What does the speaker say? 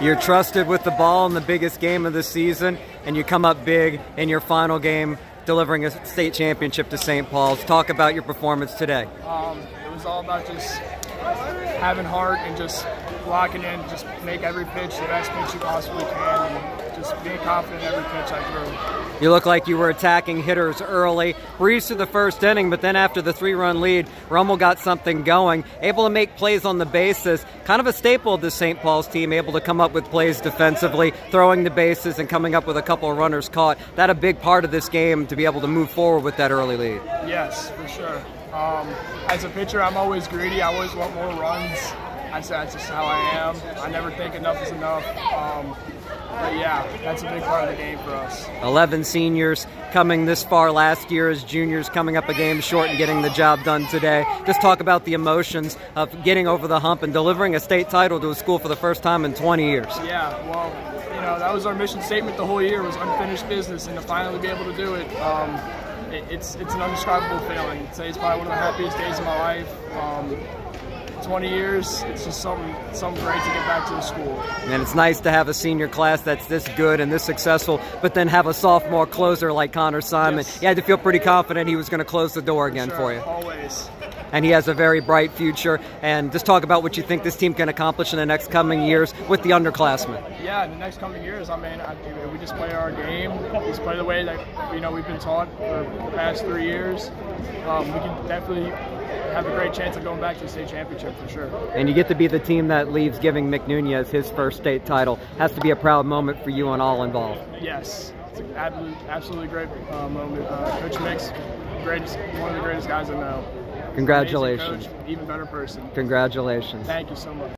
You're trusted with the ball in the biggest game of the season, and you come up big in your final game, delivering a state championship to St. Paul's. Talk about your performance today. Um, it was all about just having heart and just locking in, just make every pitch the best pitch you possibly can, and being confident in every pitch I threw. You look like you were attacking hitters early. Breezed to the first inning, but then after the three-run lead, Rummel got something going, able to make plays on the bases. Kind of a staple of the St. Paul's team, able to come up with plays defensively, throwing the bases and coming up with a couple of runners caught. That a big part of this game to be able to move forward with that early lead. Yes, for sure. Um, as a pitcher, I'm always greedy. I always want more runs. That's, that's just how I am. I never think enough is enough. Um, but yeah, that's a big part of the game for us. 11 seniors coming this far last year as juniors coming up a game short and getting the job done today. Just talk about the emotions of getting over the hump and delivering a state title to a school for the first time in 20 years. Yeah, well, you know, that was our mission statement the whole year was unfinished business and to finally be able to do it. Um, it it's, it's an indescribable feeling. Today's probably one of the happiest days of my life. Um, 20 years, it's just something, something great to get back to the school. And it's nice to have a senior class that's this good and this successful, but then have a sophomore closer like Connor Simon. Yes. You had to feel pretty confident he was going to close the door again sure, for you. Always. And he has a very bright future. And just talk about what you think this team can accomplish in the next coming years with the underclassmen. Yeah, in the next coming years, I mean, I, we just play our game, just play the way that you know we've been taught for the past three years. Um, we can definitely have a great chance of going back to the state championship for sure. And you get to be the team that leaves giving McNunez his first state title. Has to be a proud moment for you and all involved. Yes, it's an absolutely, absolutely great uh, moment. Uh, Coach Mix, greatest, one of the greatest guys I know. Congratulations. Coach, even better person. Congratulations. Thank you so much.